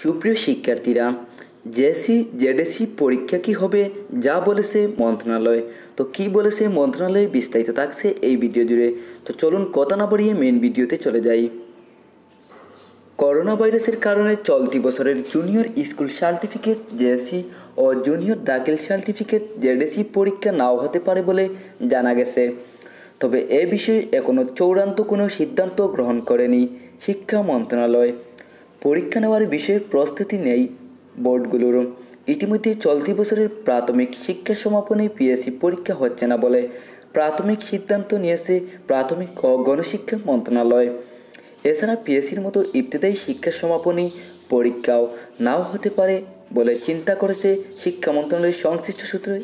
সুপ্রিয় শিক্ষার্থীরা, জেসি জেডেসি পরীক্ষা কি হবে, যা বলেছে মন্ত্রণালয়। তো কি বলেছে মন্ত্রণালয়, বিস্তারিত থাকছে এই ভিডিও জুড়ে। তো চলুন কথা না বাড়িয়ে মেন ভিডিওতে চলে যাই। করোনা ভাইরাসের কারণে চলতি বছরের জুনিয়র স্কুল সার্টিফিকেট জেএসসি ও জুনিয়র দাখিল সার্টিফিকেট জেডেসি পরীক্ষা নাও হতে পারে বলে জানা গেছে। তবে এ বিষয়ে এখনও চূড়ান্ত কোনো সিদ্ধান্ত গ্রহণ করেনি শিক্ষা মন্ত্রণালয়। পরীক্ষা নেওয়ার বিষয়ে প্রস্তুতি নেই বোর্ডগুলোর ইতিমধ্যে চলতি বছরের প্রাথমিক শিক্ষা সমাপনী পিএসসি পরীক্ষা হচ্ছে না বলে প্রাথমিক সিদ্ধান্ত নিয়েছে প্রাথমিক ও গণশিক্ষা মন্ত্রণালয়। এছাড়া পিএসসির মতো ইবতদায়ী শিক্ষা সমাপনী পরীক্ষাও নাও হতে পারে বলে চিন্তা করেছে শিক্ষা মন্ত্রণালয়ের সংশ্লিষ্ট সূত্রে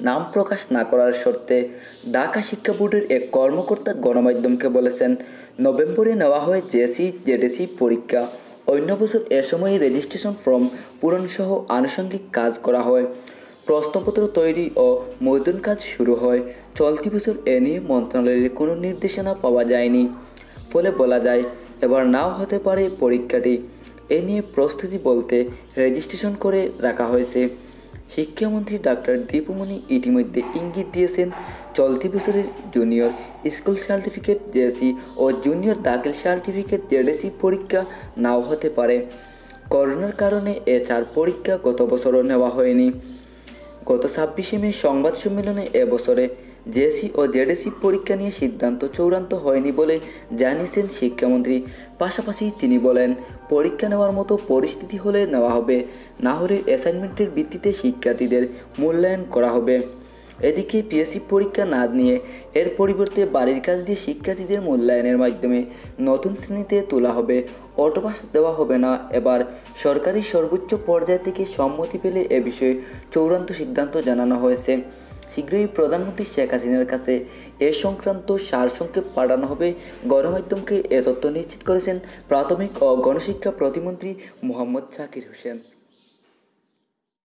নাম প্রকাশ না করার শর্তে ঢাকা শিক্ষা বোর্ডের এক কর্মকর্তা গণমাধ্যমকে বলেছেন, নভেম্বরে নেওয়া হয় জেসি জেডিসি পরীক্ষা। অন্য বছর এ সময়ে রেজিস্ট্রেশন ফর্ম পূরণসহ আনুষঙ্গিক কাজ করা হয়। প্রশ্নপত্র তৈরি ও মৈদান কাজ শুরু হয়। চলতি বছর এ নিয়ে মন্ত্রণালয়ের কোনো নির্দেশনা পাওয়া যায়নি। ফলে বলা যায়, এবার নাও হতে পারে পরীক্ষাটি। এ নিয়ে প্রস্তুতি বলতে রেজিস্ট্রেশন করে রাখা হয়েছে। শিক্ষামন্ত্রী ডাক্তার দীপুমণি ইতিমধ্যে ইঙ্গিত দিয়েছেন, চলতি বছরের জুনিয়র স্কুল সার্টিফিকেট জেএসি ও জুনিয়র দাখিল সার্টিফিকেট জেডেসি পরীক্ষা নাও হতে পারে। করোনার কারণে এ চার পরীক্ষা গত বছরও নেওয়া হয়নি। গত ছাব্বিশে মে সংবাদ সম্মেলনে এবছরে জেএসি ও জেডেসি পরীক্ষা নিয়ে সিদ্ধান্ত চূড়ান্ত হয়নি বলে জানিয়েছেন শিক্ষামন্ত্রী। পাশাপাশি তিনি বলেন, পরীক্ষা নেওয়ার মতো পরিস্থিতি হলে নেওয়া হবে। না হলে অ্যাসাইনমেন্টের ভিত্তিতে শিক্ষার্থীদের মূল্যায়ন করা হবে। এদিকে পিএসসি পরীক্ষা না নিয়ে এর পরিবর্তে বাড়ির কাজ দিয়ে শিক্ষার্থীদের মূল্যায়নের মাধ্যমে নতুন শ্রেণীতে তোলা হবে। অটোপাস দেওয়া হবে না। এবার সরকারি সর্বোচ্চ পর্যায় থেকে সম্মতি পেলে এ বিষয়ে চূড়ান্ত সিদ্ধান্ত জানানো হয়েছে। শীঘ্রই প্রধানমন্ত্রী শেখ হাসিনার কাছে এ সংক্রান্ত সারসংক্ষেপ পাঠানো হবে। গণমাধ্যমকে এ তথ্য নিশ্চিত করেছেন প্রাথমিক ও গণশিক্ষা প্রতিমন্ত্রী মোহাম্মদ জাকির হোসেন।